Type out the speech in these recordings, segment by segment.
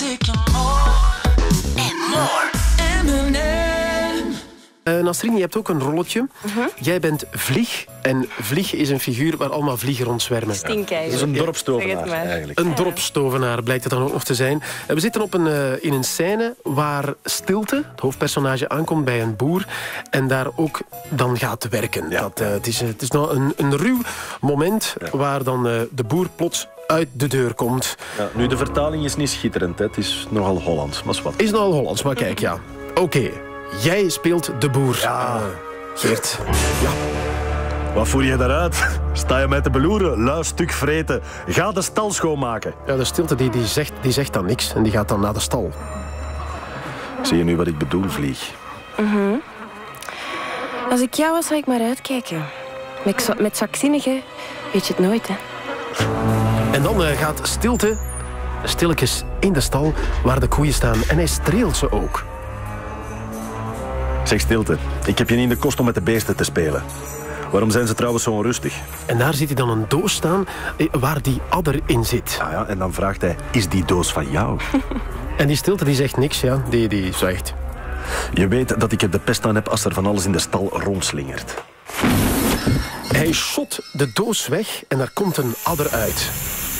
music and more. And more. Eminem. Uh, Nasrin, je hebt ook een rolletje. Jij bent Vlieg. En Vlieg is een figuur waar allemaal vliegen rondzwermen. Stink Dat is een dorpstovenaar eigenlijk. Een dorpstovenaar blijkt het dan ook nog te zijn. En we zitten op een, eh, in een scène waar Stilte, het hoofdpersonage, aankomt bij een boer en daar ook dan gaat werken. Ja. Dat, eh, het, is, het is nou een, een ruw moment waar dan eh, de boer plots uit de deur komt. Ja, nu, de vertaling is niet schitterend. Hè. Het is nogal Hollands, maar is wat. Is nogal Hollands, maar kijk, ja. Oké, jij speelt de boer. Ja. Geert. Wat voer je daaruit? Sta je mij te beloeren? Luis stuk vreten. Ga de stal schoonmaken. Ja, de stilte die, die, zegt, die zegt dan niks en die gaat dan naar de stal. Zie je nu wat ik bedoel, Vlieg? Als ik jou was, zou ik maar uitkijken. Met, met zakzinnige weet je het nooit, hè. En dan eh, gaat Stilte stilletjes in de stal waar de koeien staan en hij streelt ze ook. Zeg stilte. Ik heb je niet in de kost om met de beesten te spelen. Waarom zijn ze trouwens zo onrustig? En daar ziet hij dan een doos staan eh, waar die adder in zit. Ah ja, en dan vraagt hij, is die doos van jou? En die stilte die zegt niks, ja. Die, die zwijgt. Je weet dat ik er de pest aan heb als er van alles in de stal rondslingert. Hij shot de doos weg en daar komt een adder uit.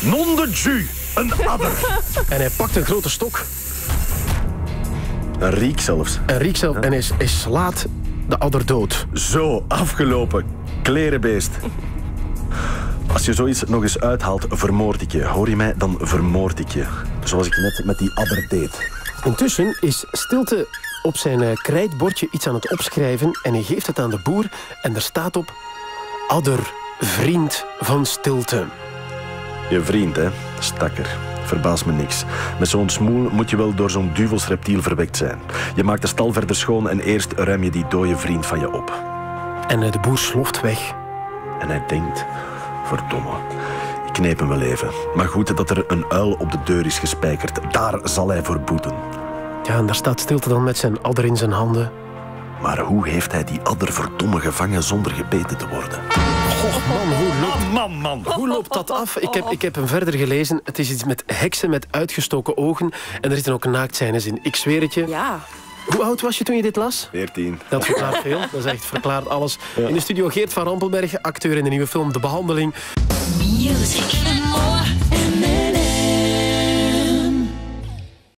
Non de ju, een adder. En hij pakt een grote stok, Een riek zelfs. een riek zelf, en hij, hij slaat de adder dood. Zo, afgelopen. Klerenbeest. Als je zoiets nog eens uithaalt, vermoord ik je. Hoor je mij, dan vermoord ik je. Zoals ik net met die adder deed. Intussen is Stilte op zijn eh, krijtbordje iets aan het opschrijven en hij geeft het aan de boer en er staat op Adder, vriend van Stilte. Je vriend, hè? Stakker. Verbaast me niks. Met zo'n smoel moet je wel door zo'n duvelsreptiel verwekt zijn. Je maakt de stal verder schoon en eerst ruim je die dode vriend van je op. En eh, de boer sloft weg. En hij denkt, verdomme, ik kneep hem wel even. Maar goed dat er een uil op de deur is gespijkerd. Daar zal hij voor boeten. Ja, en daar staat Stilte dan met zijn adder in zijn handen. Maar hoe heeft hij die adder verdomme gevangen zonder gebeten te worden? Och man, hoe loopt, Man, man. hoe loopt dat af? Ik heb, ik heb hem verder gelezen. Het is iets met heksen met uitgestoken ogen. En er zitten ook naaktscènes in. Ik zweer het je. Ja. Hoe oud was je toen je dit las? 14. Dat verklaart veel. Dat is echt verklaart alles. In de studio Geert van Rampelberg, acteur in de nieuwe film De Behandeling. Music.